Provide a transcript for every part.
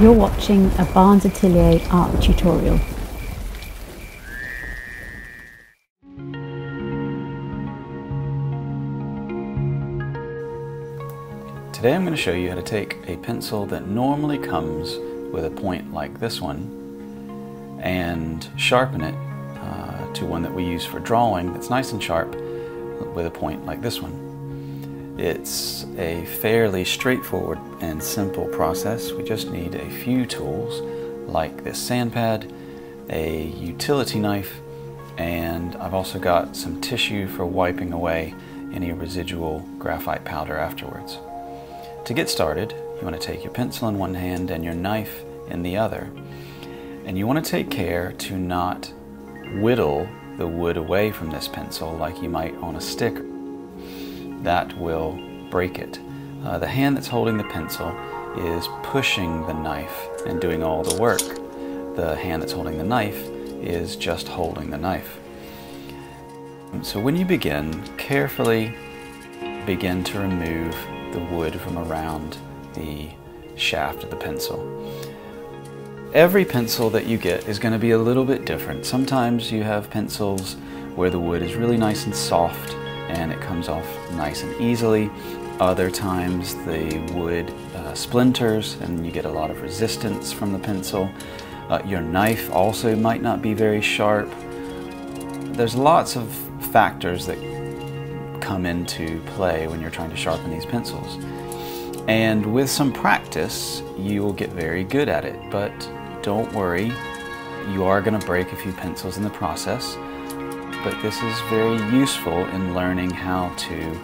You're watching a Barnes Atelier art tutorial. Today I'm going to show you how to take a pencil that normally comes with a point like this one and sharpen it uh, to one that we use for drawing that's nice and sharp with a point like this one. It's a fairly straightforward and simple process. We just need a few tools like this sand pad, a utility knife, and I've also got some tissue for wiping away any residual graphite powder afterwards. To get started, you want to take your pencil in one hand and your knife in the other. And you want to take care to not whittle the wood away from this pencil like you might on a stick. That will break it. Uh, the hand that's holding the pencil is pushing the knife and doing all the work. The hand that's holding the knife is just holding the knife. So when you begin, carefully begin to remove the wood from around the shaft of the pencil. Every pencil that you get is going to be a little bit different. Sometimes you have pencils where the wood is really nice and soft and it comes off nice and easily. Other times the wood uh, splinters and you get a lot of resistance from the pencil. Uh, your knife also might not be very sharp. There's lots of factors that come into play when you're trying to sharpen these pencils. And with some practice, you will get very good at it. But don't worry, you are going to break a few pencils in the process. But this is very useful in learning how to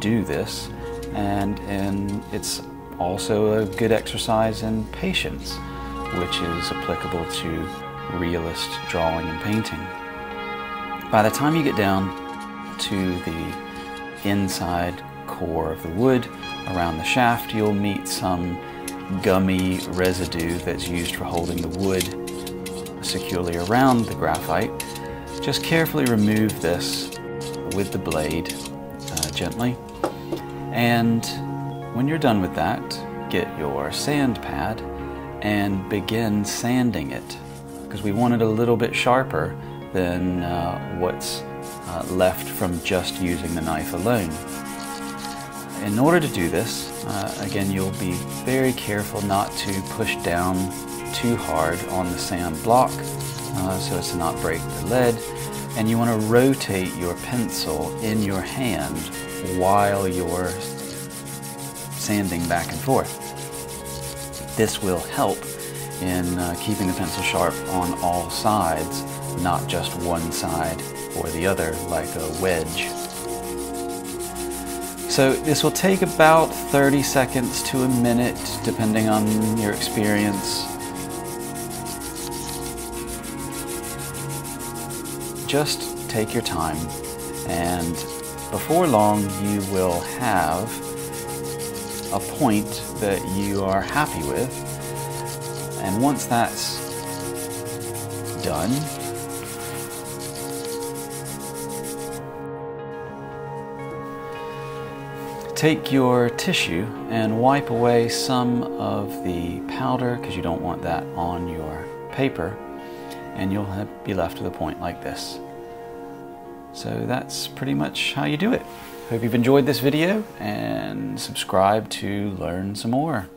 do this. And, it's also a good exercise in patience, which is applicable to realist drawing and painting. By the time you get down to the inside core of the wood. Around the shaft you'll meet some gummy residue that's used for holding the wood securely around the graphite. Just carefully remove this with the blade uh, gently. And when you're done with that, get your sand pad and begin sanding it because we want it a little bit sharper than uh, what's uh, left from just using the knife alone. In order to do this, uh, again, you'll be very careful not to push down too hard on the sand block uh, so as to not break the lead. And you want to rotate your pencil in your hand while you're sanding back and forth. This will help in uh, keeping the pencil sharp on all sides, not just one side or the other like a wedge. So this will take about 30 seconds to a minute depending on your experience. Just take your time and before long you will have a point that you are happy with. And once that's done Take your tissue and wipe away some of the powder because you don't want that on your paper and you'll have, be left with a point like this. So that's pretty much how you do it. Hope you've enjoyed this video and subscribe to learn some more.